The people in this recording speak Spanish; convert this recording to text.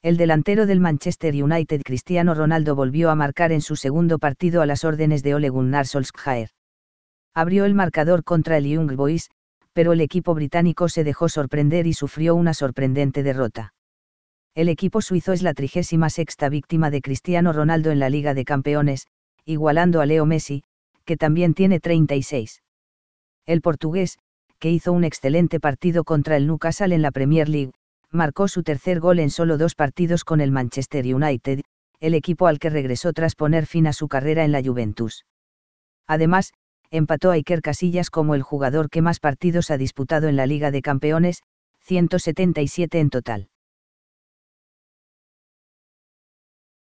El delantero del Manchester United Cristiano Ronaldo volvió a marcar en su segundo partido a las órdenes de Ole Gunnar. Abrió el marcador contra el Young Boys, pero el equipo británico se dejó sorprender y sufrió una sorprendente derrota. El equipo suizo es la 36 víctima de Cristiano Ronaldo en la Liga de Campeones, igualando a Leo Messi, que también tiene 36. El portugués, que hizo un excelente partido contra el Newcastle en la Premier League, marcó su tercer gol en solo dos partidos con el Manchester United, el equipo al que regresó tras poner fin a su carrera en la Juventus. Además, empató a Iker Casillas como el jugador que más partidos ha disputado en la Liga de Campeones, 177 en total.